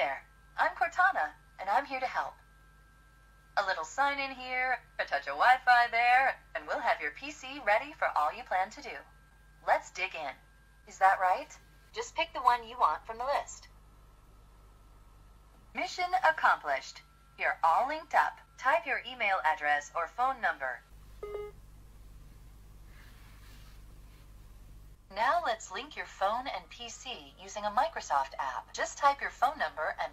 There. I'm Cortana, and I'm here to help. A little sign in here, a touch of Wi Fi there, and we'll have your PC ready for all you plan to do. Let's dig in. Is that right? Just pick the one you want from the list. Mission accomplished. You're all linked up. Type your email address or phone number. Now let's link your phone and PC using a Microsoft app. Just type your phone number and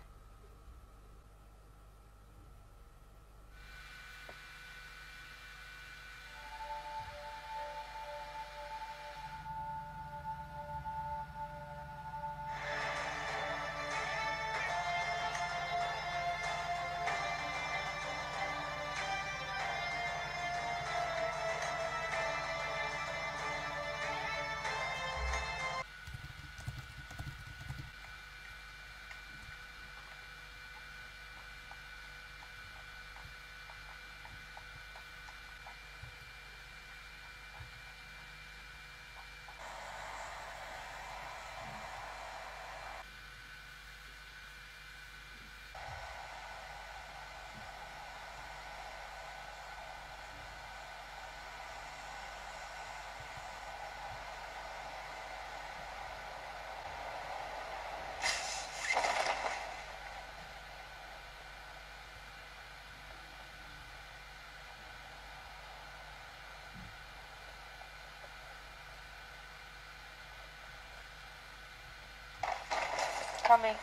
Coming.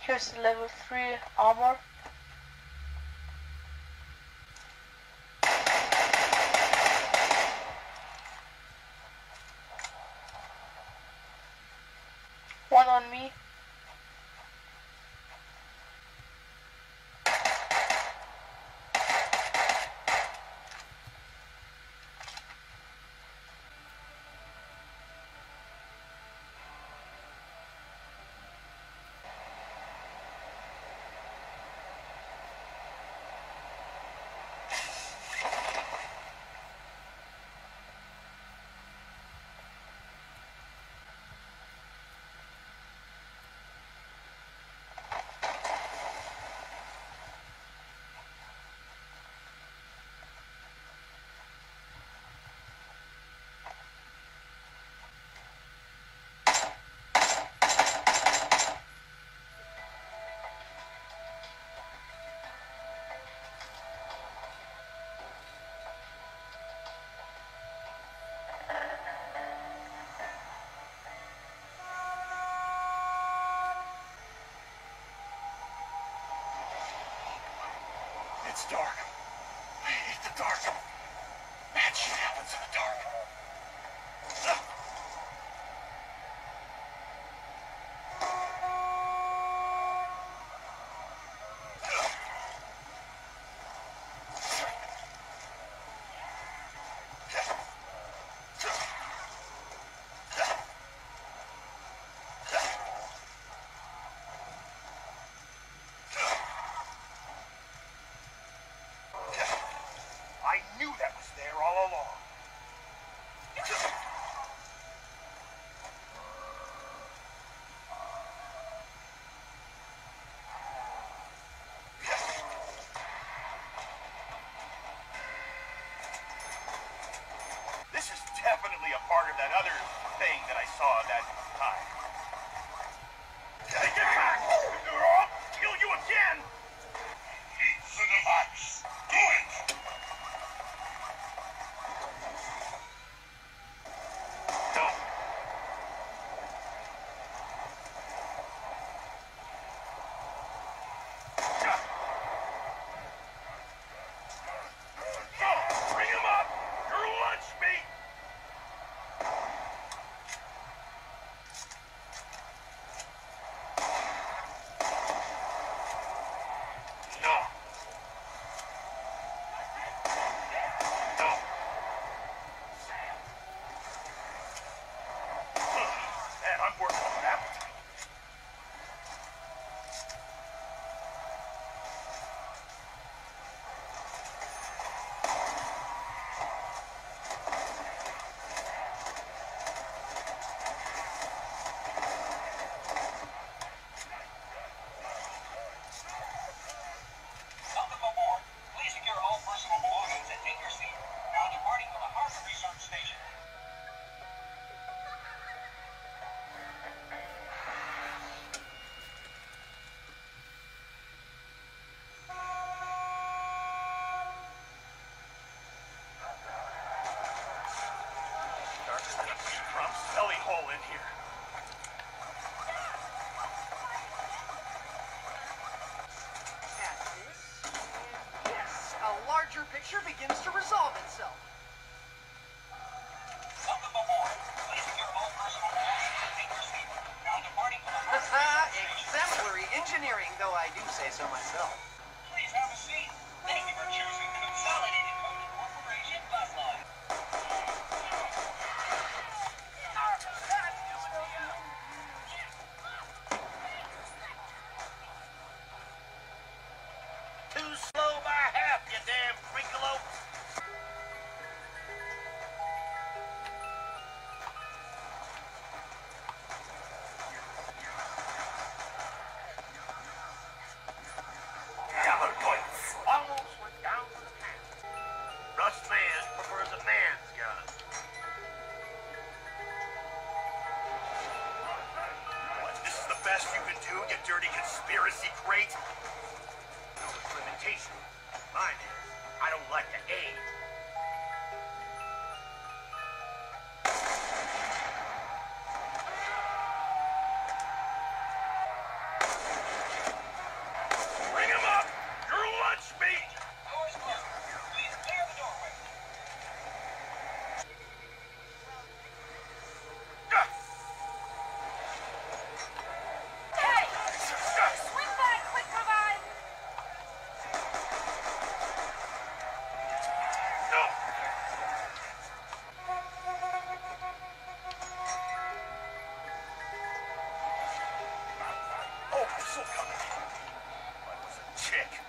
Here's the level 3 armor. One on me. It's dark. I hate the dark. Bad shit happens in the dark. Ugh. I knew that was there all along. This is definitely a part of that other thing that I saw that time. Get back! Or I'll kill you again! picture begins to resolve itself. best you can do, you dirty conspiracy crate? No implementation. Mine is, I don't like the aid. missile coming. But was a chick.